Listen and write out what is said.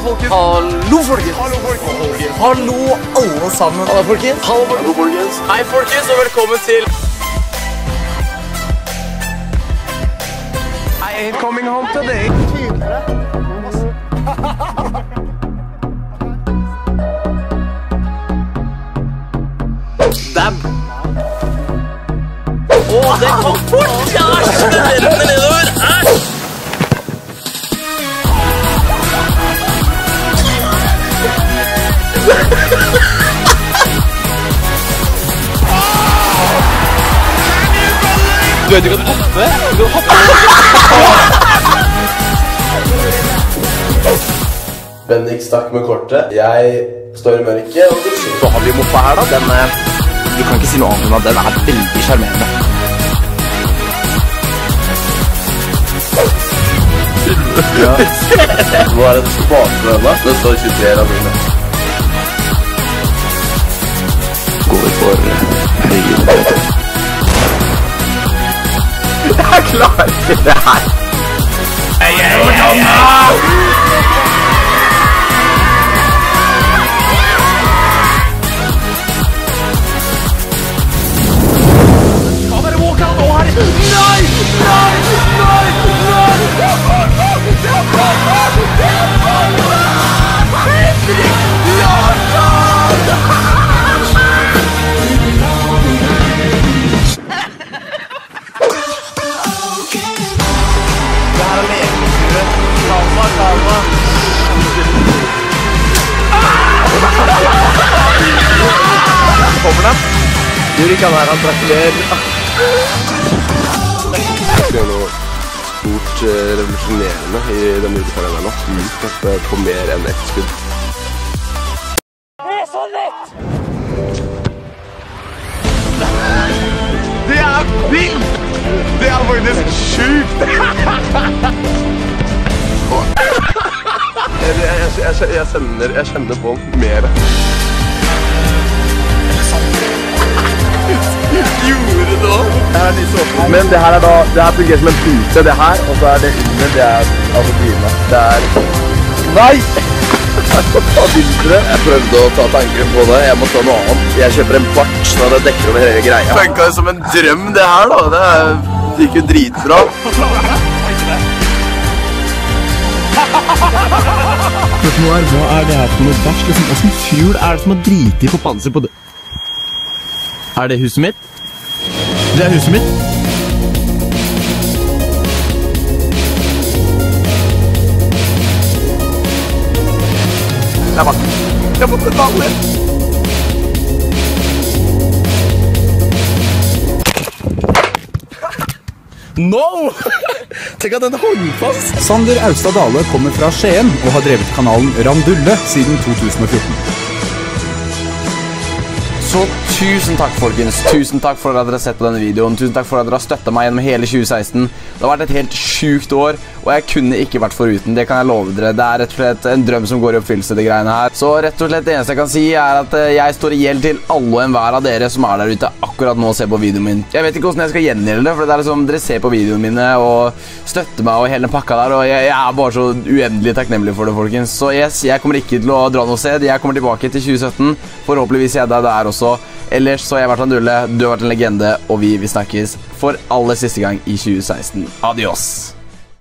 folkens. Hallo, folkens. Hallo, folkens. Hallo, alle sammen. Hallo, folkens. Hallo, folkens. Hei, folkens, og velkommen til I ain't coming home today. Dab. Å, det kom fort! Ja, æsj, det renner nedover. Æsj! Du vet du kan hoppe? Du kan hoppe. Bendik stakk med kortet. Jeg står i mørket og har vi moppa her, da. Den eh, Du kan ikke si noe annet enn at den er veldig sjarmerende. Nå er det et bakgrunn. Det står 23 av Går vi for høyre Jeg klarer ikke det her. Skal Du kan være han gratulerer. Det er noe stort eh, revolusjonerende i denne her nå. Vi skal få mer enn ett skudd. Det er vilt! Det er faktisk sjukt! Jeg, jeg, jeg, jeg, kjenner, jeg kjenner på mer. Men det her er da Det her fungerer som en pute, det her. Og så er det under, det er altså dyna. Det er Nei! Jeg prøvde å ta tanken på det. Jeg må ta noe annet. Jeg kjøper en bart når det dekker over hele greia. Funka jo som en drøm, det her, da. Det, er, det gikk jo dritbra. Spørsmålet er, hva er det her for noe bæsj? Liksom, Åssen fjul er det som har driti på panser på det? Er det huset mitt? Det er huset mitt. Det er vakkert. jeg har fått det. No! Tenk at den er håndfast! Sander Austad Dale kommer fra Skien og har drevet kanalen Randulle siden 2014. Så tusen takk, folkens. Tusen takk for at dere har sett på denne videoen. Tusen takk for at dere har støtta meg gjennom hele 2016. Det har vært et helt sjukt år, og jeg kunne ikke vært foruten. Det kan jeg love dere. Det er rett og slett en drøm som går i oppfyllelse, de greiene her. Så rett og slett det eneste jeg kan si, er at eh, jeg står i gjeld til alle og enhver av dere som er der ute akkurat nå og ser på videoen min. Jeg vet ikke hvordan jeg skal gjengjelde det, for det er liksom dere ser på videoene mine og støtter meg og hele den pakka der, og jeg, jeg er bare så uendelig takknemlig for det, folkens. Så yes, jeg kommer ikke til å dra noe sted. Jeg kommer tilbake til 2017. Forhåpentligvis jeg der også. Ellers så har jeg vært en dulle, du har vært en legende, og vi, vi snakkes for aller siste gang i 2016. Adios!